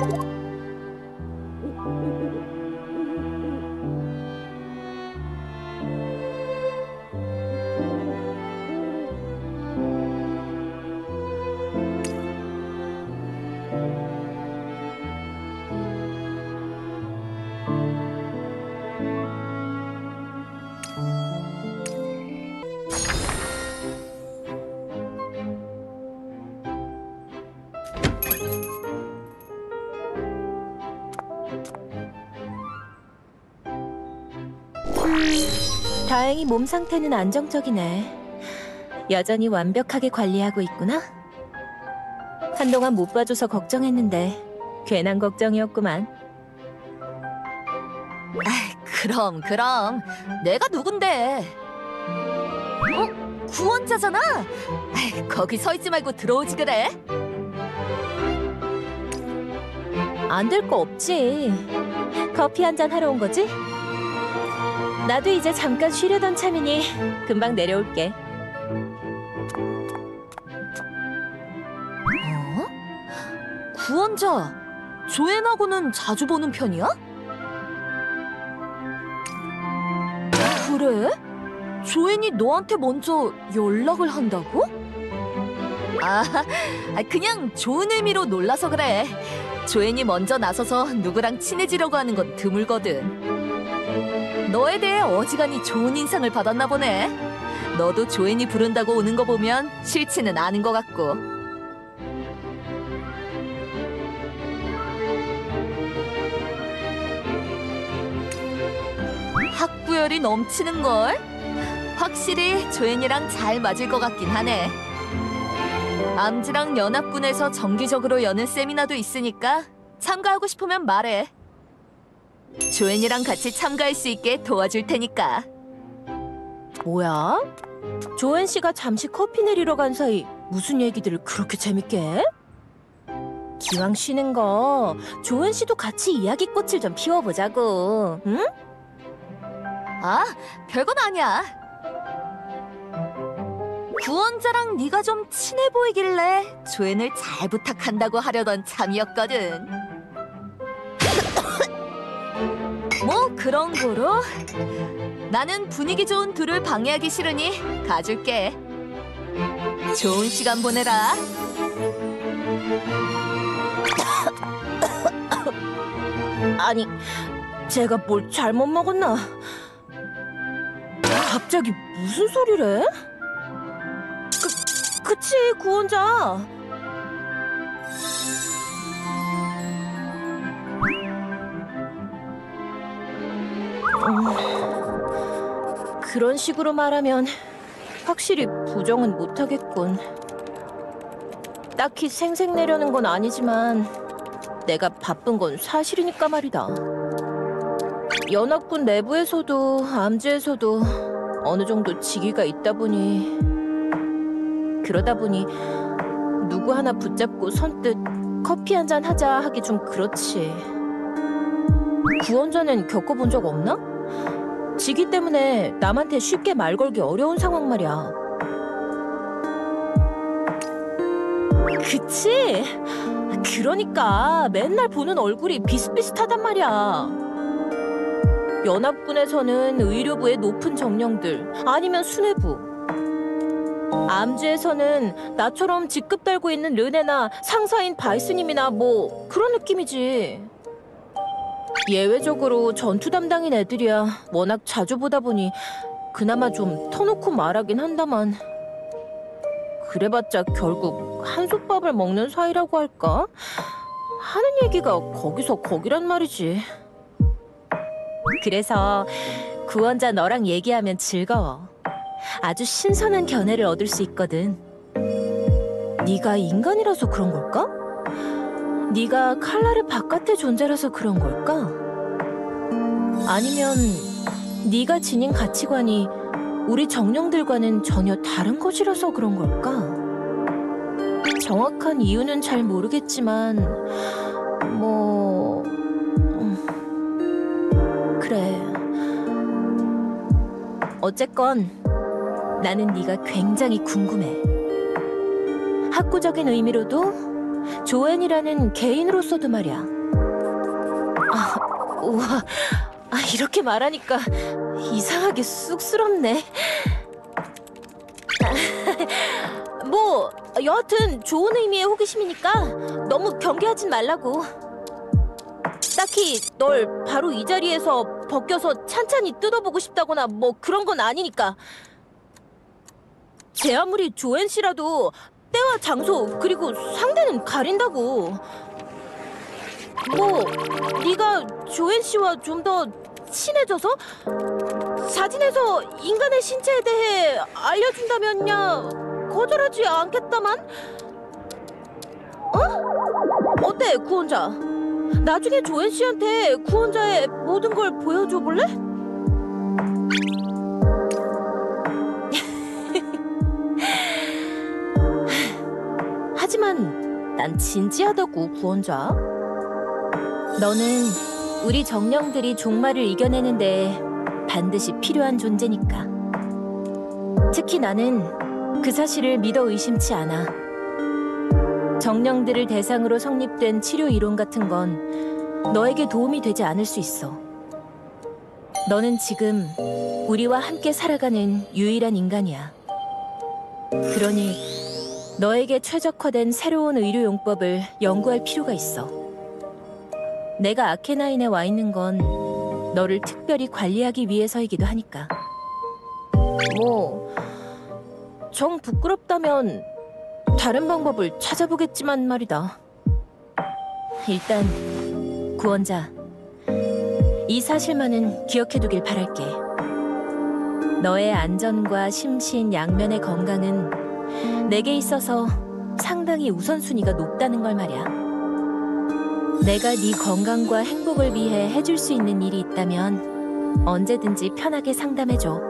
Música 다행히 몸 상태는 안정적이네. 여전히 완벽하게 관리하고 있구나. 한동안 못 봐줘서 걱정했는데 괜한 걱정이었구만. 그럼 그럼 내가 누군데? 어? 구원자잖아. 아이, 거기 서 있지 말고 들어오지 그래. 안 될 거 없지. 커피 한 잔 하러 온 거지? 나도 이제 잠깐 쉬려던 참이니 금방 내려올게. 어? 구원자 조앤하고는 자주 보는 편이야? 그래? 조앤이 너한테 먼저 연락을 한다고? 아, 아, 그냥 좋은 의미로 놀라서 그래. 조앤이 먼저 나서서 누구랑 친해지려고 하는 건 드물거든. 너에 대해 어지간히 좋은 인상을 받았나 보네. 너도 조앤이 부른다고 오는 거 보면 싫지는 않은 것 같고. 학구열이 넘치는 걸. 확실히 조앤이랑 잘 맞을 것 같긴 하네. 암지랑 연합군에서 정기적으로 여는 세미나도 있으니까 참가하고 싶으면 말해. 조앤이랑 같이 참가할 수 있게 도와줄 테니까. 뭐야? 조엔 씨가 잠시 커피 내리러 간 사이 무슨 얘기들을 그렇게 재밌게 해? 기왕 쉬는 거 조엔 씨도 같이 이야기꽃을 좀 피워보자고, 응? 아, 별건 아니야. 구원자랑 네가 좀 친해 보이길래 조앤을 잘 부탁한다고 하려던 참이었거든. 뭐 그런 거로 나는 분위기 좋은 둘을 방해하기 싫으니 가줄게. 좋은 시간 보내라. 아니, 제가 뭘 잘못 먹었나? 갑자기 무슨 소리래? 그, 그치, 구원자. 그런 식으로 말하면 확실히 부정은 못하겠군. 딱히 생색내려는 건 아니지만 내가 바쁜 건 사실이니까 말이다. 연합군 내부에서도 암지에서도 어느 정도 직위가 있다 보니 그러다 보니 누구 하나 붙잡고 선뜻 커피 한 잔 하자 하기 좀 그렇지. 구원자는 겪어본 적 없나? 직위 때문에 남한테 쉽게 말 걸기 어려운 상황 말이야. 그치? 그러니까 맨날 보는 얼굴이 비슷비슷하단 말이야. 연합군에서는 의료부의 높은 정령들 아니면 수뇌부. 암주에서는 나처럼 직급 달고 있는 르네나 상사인 바이스님이나 뭐 그런 느낌이지. 예외적으로 전투 담당인 애들이야 워낙 자주 보다 보니 그나마 좀 터놓고 말하긴 한다만 그래봤자 결국 한솥밥을 먹는 사이라고 할까? 하는 얘기가 거기서 거기란 말이지. 그래서 구원자 너랑 얘기하면 즐거워. 아주 신선한 견해를 얻을 수 있거든. 네가 인간이라서 그런 걸까? 네가 칼날의 바깥의 존재라서 그런 걸까? 아니면 네가 지닌 가치관이 우리 정령들과는 전혀 다른 것이라서 그런 걸까? 정확한 이유는 잘 모르겠지만 뭐 음, 그래 어쨌건 나는 네가 굉장히 궁금해 학구적인 의미로도 조앤이라는 개인으로서도 말이야. 아, 우와, 아, 이렇게 말하니까 이상하게 쑥스럽네. 뭐 여하튼 좋은 의미의 호기심이니까 너무 경계하진 말라고. 딱히 널 바로 이 자리에서 벗겨서 찬찬히 뜯어보고 싶다거나 뭐 그런 건 아니니까. 제 아무리 조엔 씨라도 때와 장소 그리고 상대는 가린다고. 뭐 네가 조엔 씨와 좀 더 친해져서 사진에서 인간의 신체에 대해 알려준다면야 거절하지 않겠다만. 어? 어때 구원자? 나중에 조엔 씨한테 구원자의 모든 걸 보여줘 볼래? 하지만 난 진지하다고 구원자. 너는 우리 정령들이 종말을 이겨내는데 반드시 필요한 존재니까. 특히 나는 그 사실을 믿어 의심치 않아. 정령들을 대상으로 성립된 치료 이론 같은 건 너에게 도움이 되지 않을 수 있어. 너는 지금 우리와 함께 살아가는 유일한 인간이야. 그러니 너에게 최적화된 새로운 의료 용법을 연구할 필요가 있어. 내가 아케나인에 와 있는 건 너를 특별히 관리하기 위해서이기도 하니까. 뭐, 정 부끄럽다면 다른 방법을 찾아보겠지만 말이다. 일단 구원자, 이 사실만은 기억해두길 바랄게. 너의 안전과 심신 양면의 건강은 내게 있어서 상당히 우선순위가 높다는 걸 말이야. 내가 네 건강과 행복을 위해 해줄 수 있는 일이 있다면 언제든지 편하게 상담해줘.